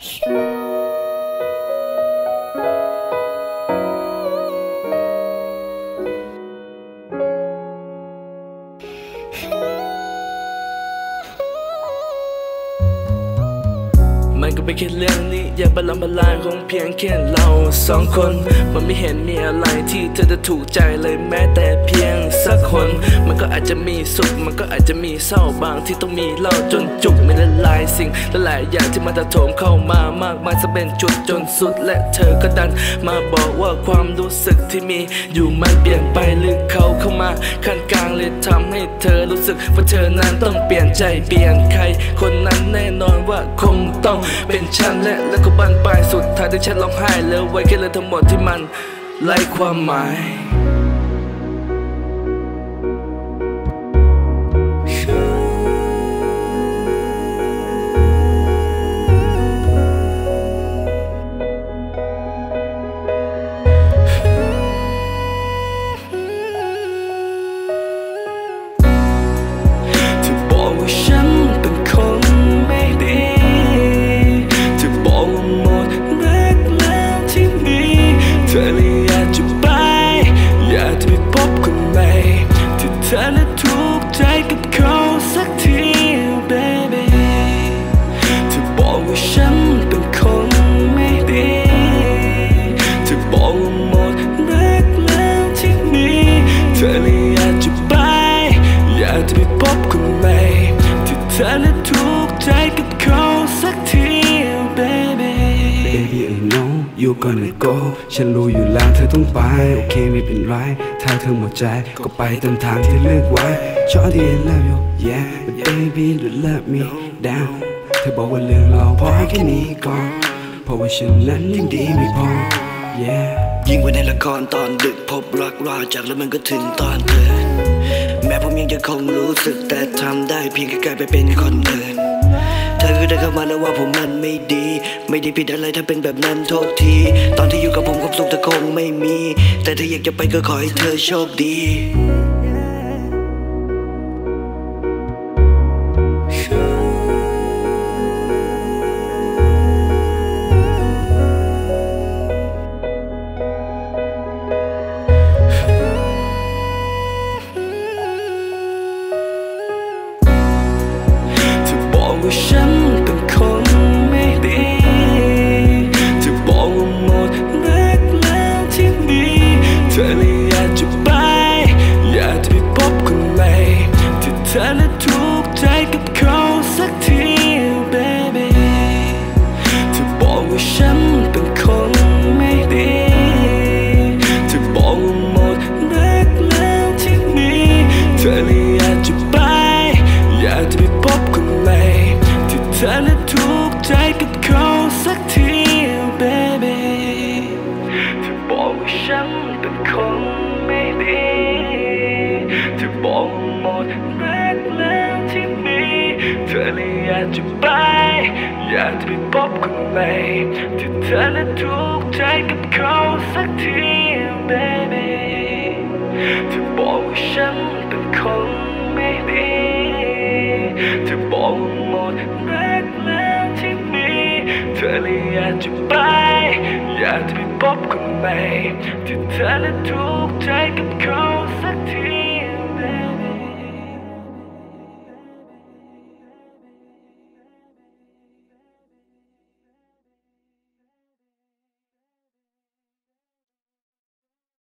是 มันก็เป็นแค่เรื่องนี้อย่าบลำบลายคงเพียงแค่เราสองคน มันไม่เห็นมีอะไรที่เธอจะถูกใจเลยแม้แต่เพียงสักคน มันก็อาจจะมีสุข มันก็อาจจะมีเศร้าบางที่ต้องมีเล่าจนจุกม่ละลายสิ่งละหลายอย่างที่มันถะโถมเข้ามามากมายจะเป็นจุดจนสุดและเธอก็ดัน มาบอกว่าความรู้สึกที่มีอยู่มันเปลี่ยนไปหรือเขั้นกลางเลยทำให้เธอรู้สึกว่าเธอนั้นต้องเปลี่ยนใจเปลี่ยนใคร คนนั้นแน่นอนว่าคงต้องเป็นฉันและแล้วก็บันปลายสุดท้ายที่ฉันร้องไห้เลือไว้แค่เลยทั้งหมดที่มันไร้ความหมาย ที่ you gonna go ฉันรู้อยู่แล้วเธอต้องไปโอเคไม่เป็นไร ถ้าเธอหมดใจก็ไปตามทางที่เลือกไว้ Shorty I love you yeah but baby don't let me down เธอบอกว่าเรื่องเราพอแค่นี้ก่อนเพราะว่าฉันนั้นยังดีไม่พอ yeah ยิ่งกว่าในละครตอนดึกพบรักรอจากแล้วมันก็ถึงตอนตื่นแม้ผมยังจะคงรู้สึกแต่ทำได้เพียงแค่กลายไปเป็นคนอื่น อก็ได้เข้ามาแล้วว่าผมมันไม่ดี ไม่ได้ผิดอะไรถ้าเป็นแบบนั้นโทษที ตอนที่อยู่กับผมความสุขเธอคงไม่มี แต่ถ้าอยากจะไปก็ขอให้เธอโชคดี ว่าฉันเป็นคนไม่ดีจะบอกว่าหมดรักแล้วที่มีเธอเลยอยากจะไป อยากจะไปพบคนใหม่ที่เธอและทุกใจกับเขาสักที baby จะบอกว่าฉัน ฉันเป็นคนไม่ดีจะบอกหมดรักแล้วที่มีเธอเลยอยากจะไป อยากจะไปพบคนใหม่ที่เธอนั้นถูกใจกับเขาสักที baby จะบอกว่าฉันเป็นคนไม่ดีจะบอกหมดรัก อเลยอยากจะไป อยากจะไปพบคนใหม่ที่เธอนั้นถูกใจกับเขา